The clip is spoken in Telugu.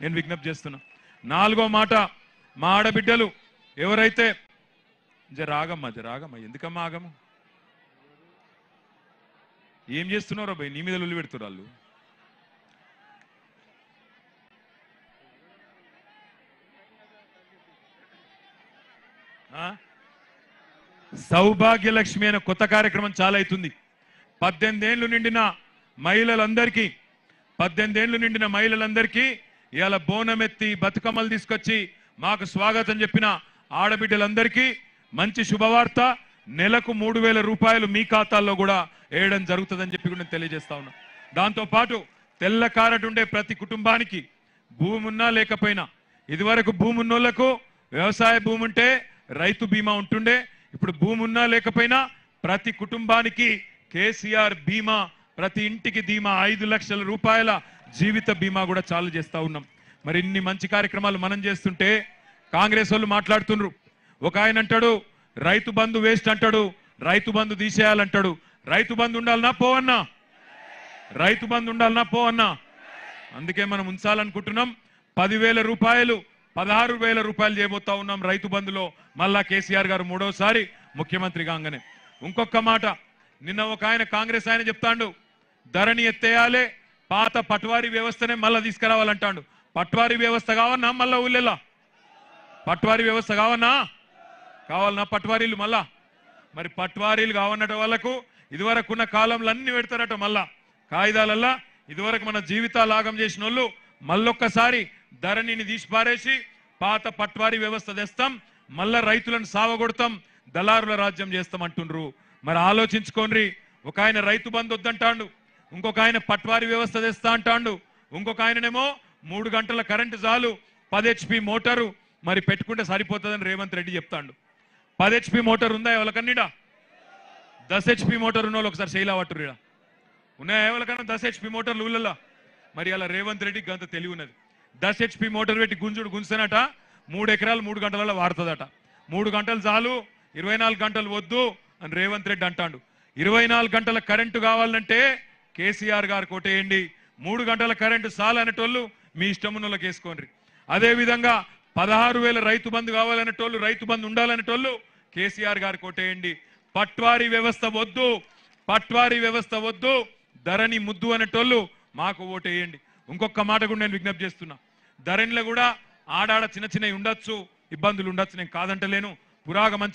నేను విజ్ఞప్తి చేస్తున్నా. నాలుగో మాట మా ఆడబిడ్డలు ఎవరైతే జర రాగమ్మా జర రాగమ్మా ఎందుకమ్మా ఆగము? ఏం చేస్తున్నారో భయ్ నీ మీద లొల్లి పెడుతున్నారు వాళ్ళు. ఆ? అనే కొత్త కార్యక్రమం చాలా అవుతుంది. పద్దెనిమిదేళ్ళు నిండిన మహిళలందరికీ పద్దెనిమిదేళ్ళు నిండిన మహిళలందరికీ ఇవాళ బోనం ఎత్తి బతుకమ్మలు తీసుకొచ్చి మాకు స్వాగతం చెప్పిన ఆడబిడ్డలందరికీ మంచి శుభవార్త. నెలకు మూడు వేల రూపాయలు మీ ఖాతాల్లో కూడా వేయడం జరుగుతుందని చెప్పి కూడా నేను తెలియజేస్తా ఉన్నా. దాంతోపాటు తెల్ల కారట్ ఉండే ప్రతి కుటుంబానికి భూమి ఉన్నా లేకపోయినా ఇదివరకు భూమి ఉన్నోళ్ళకు వ్యవసాయ భూమి ఉంటే రైతు బీమా ఉంటుండే. ఇప్పుడు భూమి ఉన్నా లేకపోయినా ప్రతి కుటుంబానికి కేసీఆర్ బీమా ప్రతి ఇంటికి ధీమా ఐదు లక్షల రూపాయల జీవిత బీమా కూడా చాలు చేస్తా ఉన్నాం. మరి ఇన్ని మంచి కార్యక్రమాలు మనం చేస్తుంటే కాంగ్రెస్ వాళ్ళు మాట్లాడుతుండ్రు. ఒక ఆయన అంటాడు రైతు బంధు వేస్ట్ అంటాడు రైతు బంధు తీసేయాలంటాడు. రైతు బంధు ఉండాలనా పోవన్నా రైతు బంధు ఉండాలనా పోవన్నా అందుకే మనం ఉంచాలనుకుంటున్నాం. పదివేల రూపాయలు పదహారు వేల రూపాయలు చేయబోతా ఉన్నాం రైతు బంధులో. మళ్ళా కేసీఆర్ గారు మూడోసారి ముఖ్యమంత్రి కాగానే. ఇంకొక మాట. నిన్న ఒక ఆయన కాంగ్రెస్ ఆయన చెప్తాండు ధరని ఎత్తేయాలి పాత పటవారీ వ్యవస్థనే మళ్ళా తీసుకురావాలంటాడు. పట్వారీ వ్యవస్థ కావన్నా మళ్ళా ఊళ్ళెల్లా పట్వారీ వ్యవస్థ కావన్నా? కావాలన్నా పట్వారీలు మళ్ళా? మరి పట్వారీలు కావన్నట వాళ్ళకు ఇదివరకు ఉన్న కాలంలో అన్ని పెడతారట మళ్ళా. కాగిదాలల్లా ఇదివరకు మన జీవితాలు ఆగం చేసిన వాళ్ళు మళ్ళొక్కసారి ధరణిని తీసిపారేసి పాత పట్వారీ వ్యవస్థ తెస్తాం మళ్ళా రైతులను సావగొడతాం దళారుల రాజ్యం చేస్తాం అంటుండ్రు. మరి ఆలోచించుకోండి ఒక ఆయన రైతు బంధు వద్దంటాండు ఇంకొక ఆయన పట్వారీ వ్యవస్థ తెస్తా అంటాండు ఇంకొక ఆయననేమో మూడు గంటల కరెంటు చాలు పది హెచ్పి మోటారు మరి పెట్టుకుంటే సరిపోతుందని రేవంత్ రెడ్డి చెప్తాండు. పది హెచ్పి మోటార్ ఉందా ఎవరికన్నీడా దస్ హెచ్పి మోటార్ ఉన్న వాళ్ళు ఒకసారి శైలా పట్టురు ఉన్నాయా ఎవరికన్నా దస్ హెచ్పి మోటార్లు ఊళ్ళల్లో? మరి అలా రేవంత్ రెడ్డికి గంత తెలివి ఉన్నది. దస్ హెచ్పి మోటార్ పెట్టి గుంజుడు గుంజుతానట మూడు ఎకరాలు మూడు గంటలలో వాడుతుందట మూడు గంటలు చాలు ఇరవై నాలుగు గంటలు వద్దు అని రేవంత్ రెడ్డి అంటాడు. ఇరవై నాలుగు గంటల కరెంటు కావాలంటే కేసీఆర్ గారు కొట్టేయండి మూడు గంటల కరెంటు చాలు అనేటోళ్ళు మీ ఇష్టం వేసుకోండి. అదే విధంగా పదహారు వేల రైతు బంధు కావాలనేటోళ్ళు రైతు బంధు ఉండాలనేటోళ్ళు కేసీఆర్ గారు కొట్టేయండి పట్వారీ వ్యవస్థ వద్దు పట్వారీ వ్యవస్థ వద్దు ధరణి ముద్దు అనేటోళ్ళు మాకు ఓటేయండి. ఇంకొక మాట కూడా నేను విజ్ఞప్తి చేస్తున్నా. ధరణిలో కూడా ఆడాడ చిన్న చిన్నవి ఉండొచ్చు ఇబ్బందులు ఉండొచ్చు నేను కాదంటలేను. పురాగ మంచి